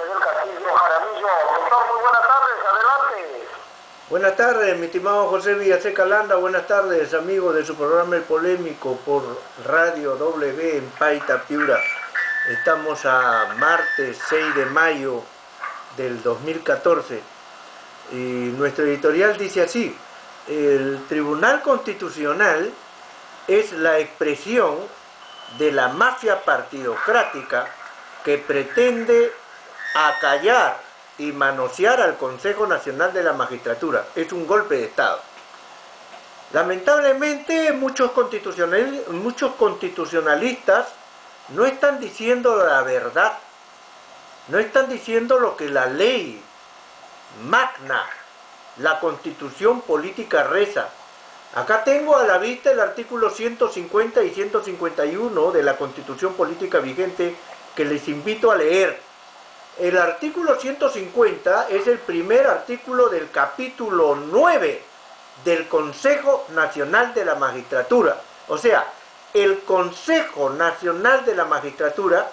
Buenas tardes. Buenas tardes, mi estimado José Villaseca Landa. Buenas tardes, amigos de su programa El Polémico por Radio W en Paita, Piura. Estamos a martes 6 de mayo del 2014 y nuestro editorial dice así, el Tribunal Constitucional es la expresión de la mafia partidocrática que pretende acallar y manosear al Consejo Nacional de la Magistratura. Es un golpe de Estado. Lamentablemente muchos, muchos constitucionalistas no están diciendo la verdad, no están diciendo lo que la ley magna, la constitución política reza. Acá tengo a la vista el artículo 150 y 151 de la constitución política vigente que les invito a leer. El artículo 150 es el primer artículo del capítulo 9 del Consejo Nacional de la Magistratura. O sea, el Consejo Nacional de la Magistratura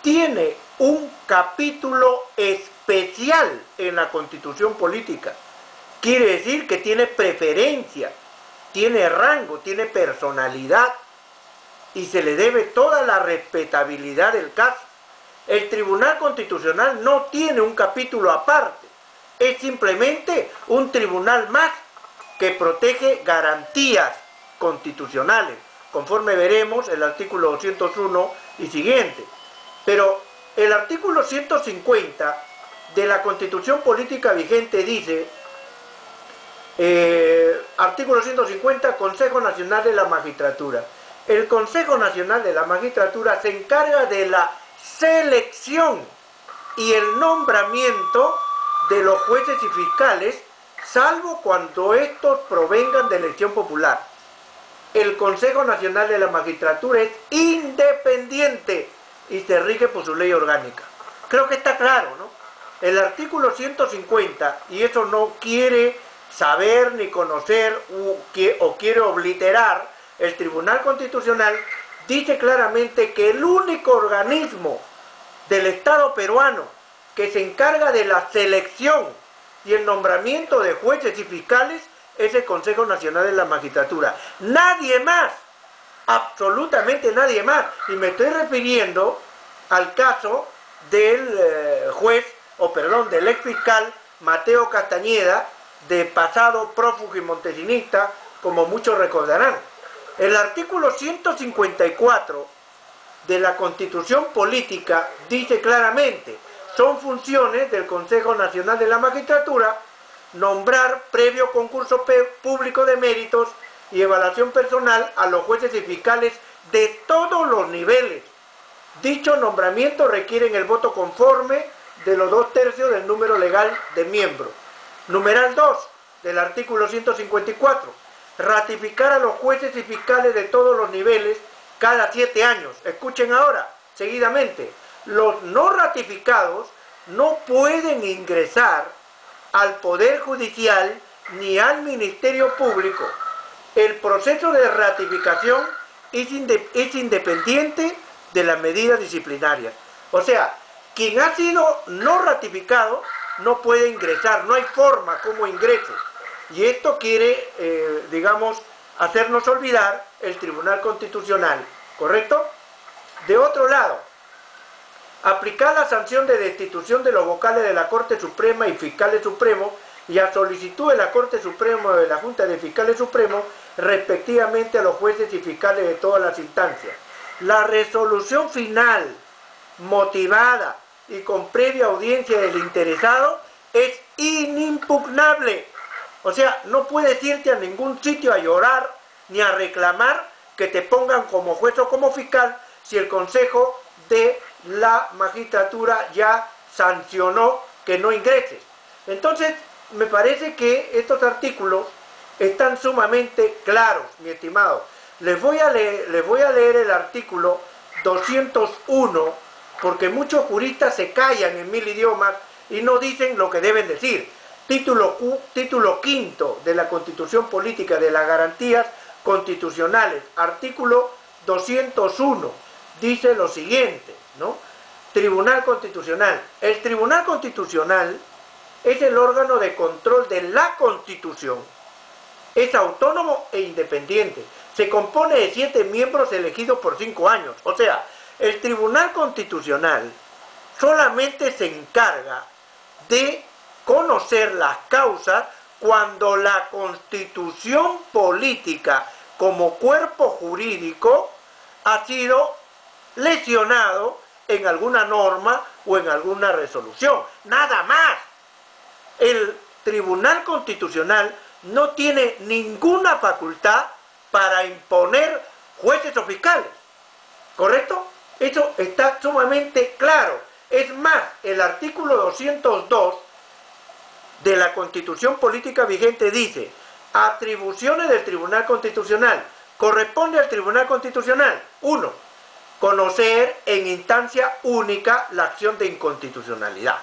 tiene un capítulo especial en la constitución política. Quiere decir que tiene preferencia, tiene rango, tiene personalidad y se le debe toda la respetabilidad del caso. El Tribunal Constitucional no tiene un capítulo aparte, es simplemente un tribunal más que protege garantías constitucionales, conforme veremos el artículo 201 y siguiente. Pero el artículo 150 de la Constitución Política vigente dice, eh, artículo 150, Consejo Nacional de la Magistratura. El Consejo Nacional de la Magistratura se encarga de la selección y el nombramiento de los jueces y fiscales, salvo cuando estos provengan de elección popular. El Consejo Nacional de la Magistratura es independiente y se rige por su ley orgánica. Creo que está claro, ¿no? El artículo 150, y eso no quiere saber ni conocer o quiere obliterar el Tribunal Constitucional, dice claramente que el único organismo del Estado peruano que se encarga de la selección y el nombramiento de jueces y fiscales es el Consejo Nacional de la Magistratura. Nadie más absolutamente nadie más. Y me estoy refiriendo al caso del eh, juez, o perdón, del ex fiscal Mateo Castañeda, de pasado prófugo y montesinista, como muchos recordarán. El artículo 154 de la Constitución Política dice claramente, son funciones del Consejo Nacional de la Magistratura nombrar previo concurso público de méritos y evaluación personal a los jueces y fiscales de todos los niveles. Dicho nombramiento requiere el voto conforme de los dos tercios del número legal de miembros. Numeral 2 del artículo 154. Ratificar a los jueces y fiscales de todos los niveles cada siete años. Escuchen ahora, seguidamente. Los no ratificados no pueden ingresar al Poder Judicial ni al Ministerio Público el proceso de ratificación es, independiente de las medidas disciplinarias. O sea, quien ha sido no ratificado no puede ingresar, no hay forma como ingrese. Y esto quiere, eh, digamos, hacernos olvidar el Tribunal Constitucional, ¿correcto? De otro lado, aplicar la sanción de destitución de los vocales de la Corte Suprema y fiscales supremos y a solicitud de la Corte Suprema de la Junta de Fiscales Supremos, respectivamente a los jueces y fiscales de todas las instancias. La resolución final, motivada y con previa audiencia del interesado, es inimpugnable. O sea, no puedes irte a ningún sitio a llorar ni a reclamar que te pongan como juez o como fiscal si el Consejo de la Magistratura ya sancionó que no ingreses. Entonces, me parece que estos artículos están sumamente claros, mi estimado. Les voy a leer, les voy a leer el artículo 201 porque muchos juristas se callan en mil idiomas y no dicen lo que deben decir. Título, quinto de la Constitución Política de las Garantías Constitucionales, artículo 201, dice lo siguiente, ¿no? Tribunal Constitucional. El Tribunal Constitucional es el órgano de control de la Constitución. Es autónomo e independiente. Se compone de siete miembros elegidos por cinco años. O sea, el Tribunal Constitucional solamente se encarga de conocer las causas cuando la constitución política como cuerpo jurídico ha sido lesionado en alguna norma o en alguna resolución. Nada más. El Tribunal Constitucional no tiene ninguna facultad para imponer jueces o fiscales. ¿Correcto? Eso está sumamente claro. Es más, el artículo 202 de la Constitución Política vigente dice, atribuciones del Tribunal Constitucional. Corresponde al Tribunal Constitucional, uno, conocer en instancia única la acción de inconstitucionalidad.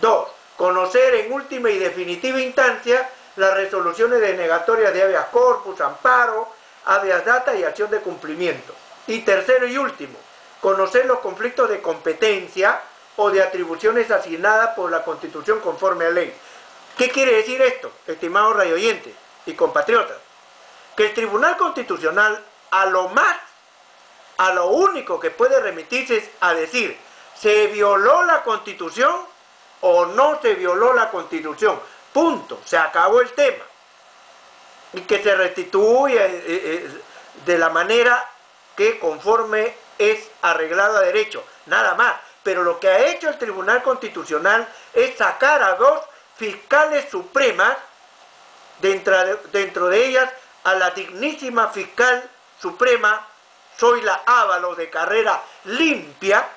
Dos, conocer en última y definitiva instancia las resoluciones denegatoria de habeas corpus, amparo, habeas data y acción de cumplimiento. Y tercero y último, conocer los conflictos de competencia o de atribuciones asignadas por la Constitución conforme a ley. ¿Qué quiere decir esto, estimados radioyentes y compatriotas? Que el Tribunal Constitucional a lo más, a lo único que puede remitirse es a decir, ¿se violó la Constitución o no se violó la Constitución? Punto, se acabó el tema. Y que se restituya eh, eh, de la manera que conforme es arreglado a derecho, nada más. Pero lo que ha hecho el Tribunal Constitucional es sacar a dos fiscales supremas, dentro de, ellas a la dignísima fiscal suprema, Zoila Ávalo de carrera limpia,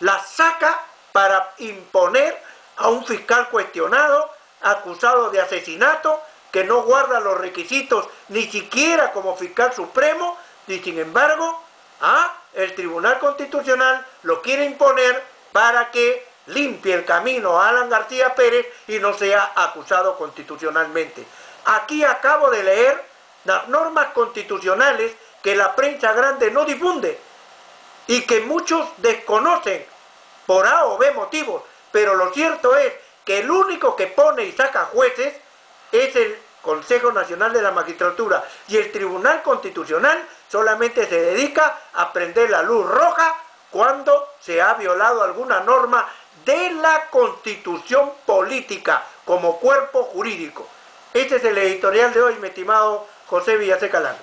la saca para imponer a un fiscal cuestionado, acusado de asesinato, que no guarda los requisitos ni siquiera como fiscal supremo, y sin embargo, ¿ah? el Tribunal Constitucional lo quiere imponer para que limpie el camino a Alan García Pérez y no sea acusado constitucionalmente. Aquí acabo de leer las normas constitucionales que la prensa grande no difunde y que muchos desconocen por A o B motivos, pero lo cierto es que el único que pone y saca jueces es el Consejo Nacional de la Magistratura y el Tribunal Constitucional solamente se dedica a prender la luz roja cuando se ha violado alguna norma de la constitución política como cuerpo jurídico. Este es el editorial de hoy, mi estimado José Villaseca Landa.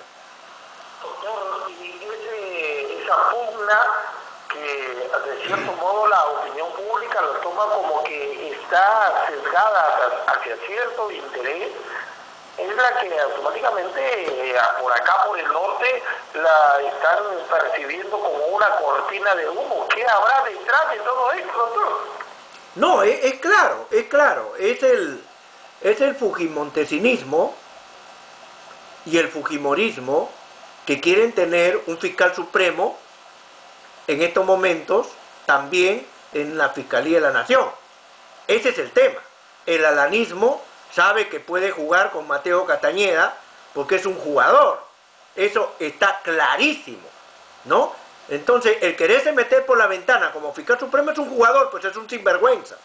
Doctor, y esa pugna que de cierto modo la opinión pública lo toma como que está sesgada hacia cierto interés, es la que automáticamente eh, por acá por el norte la están percibiendo como una cortina de humo. ¿Qué habrá detrás de todo esto, doctor? No, es, claro, es claro, es el, es el fujimontesinismo y el fujimorismo que quieren tener un fiscal supremo en estos momentos también en la Fiscalía de la Nación. Ese es el tema. El alanismo sabe que puede jugar con Mateo Castañeda porque es un jugador. Eso está clarísimo, ¿no? Entonces, el quererse meter por la ventana como fiscal supremo es un jugador, pues es un sinvergüenza.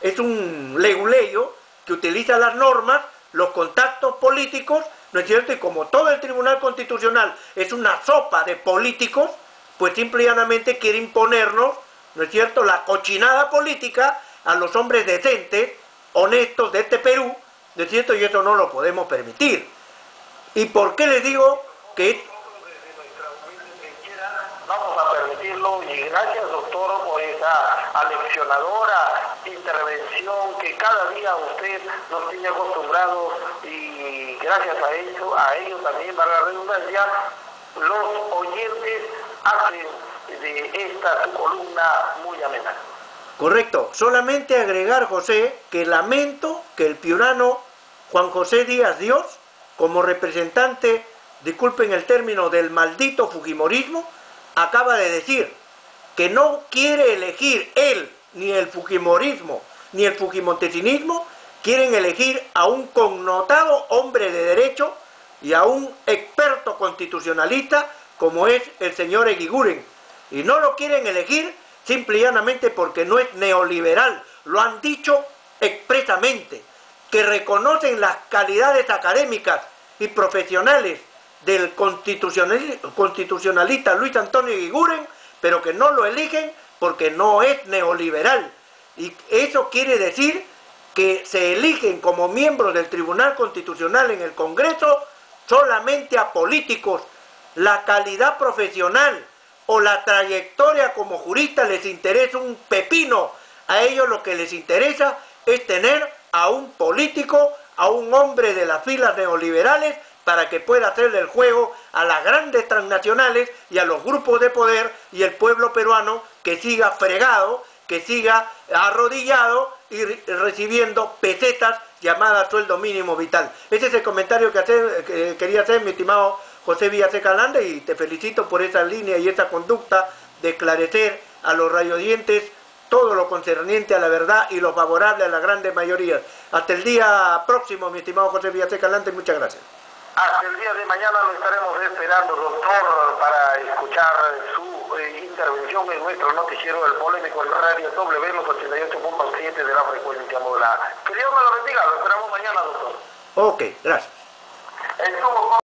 Es un leguleyo que utiliza las normas, los contactos políticos, ¿no es cierto? Y como todo el Tribunal Constitucional es una sopa de políticos, pues simple y llanamente quiere imponernos, ¿no es cierto?, la cochinada política a los hombres decentes, honestos de este Perú, ¿no es cierto? Y eso no lo podemos permitir. ¿Y por qué les digo que vamos a permitirlo y gracias doctor por esa aleccionadora intervención que cada día usted nos tiene acostumbrados y gracias a eso, a ello también, para la redundancia, los oyentes hacen de esta su columna muy amena. Correcto, solamente agregar José que lamento que el piurano Juan José Díaz Dios, como representante, disculpen el término, del maldito Fujimorismo, acaba de decir que no quiere elegir él, ni el Fujimorismo, ni el Fujimontesinismo, quieren elegir a un connotado hombre de derecho y a un experto constitucionalista como es el señor Eguiguren. Y no lo quieren elegir simple y llanamente porque no es neoliberal. Lo han dicho expresamente, que reconocen las calidades académicas y profesionales del constitucionalista Luis Antonio Guiguren, pero que no lo eligen porque no es neoliberal. Y eso quiere decir que se eligen como miembros del Tribunal Constitucional en el Congreso solamente a políticos. La calidad profesional o la trayectoria como jurista les interesa un pepino. A ellos lo que les interesa es tener a un político, a un hombre de las filas neoliberales para que pueda hacerle el juego a las grandes transnacionales y a los grupos de poder y el pueblo peruano que siga fregado, que siga arrodillado y recibiendo pesetas llamadas sueldo mínimo vital. Ese es el comentario que, quería hacer mi estimado José Villaseca Landa y te felicito por esa línea y esa conducta de esclarecer a los rayodientes todo lo concerniente a la verdad y lo favorable a la grande mayoría. Hasta el día próximo, mi estimado José Villaseca Landa, muchas gracias. Hasta el día de mañana lo estaremos esperando, doctor, para escuchar su eh, intervención en nuestro noticiero del polémico en Radio W, los 88.7 de la frecuencia modulada. Que Dios me lo bendiga, lo esperamos mañana, doctor. Ok, gracias. Estuvo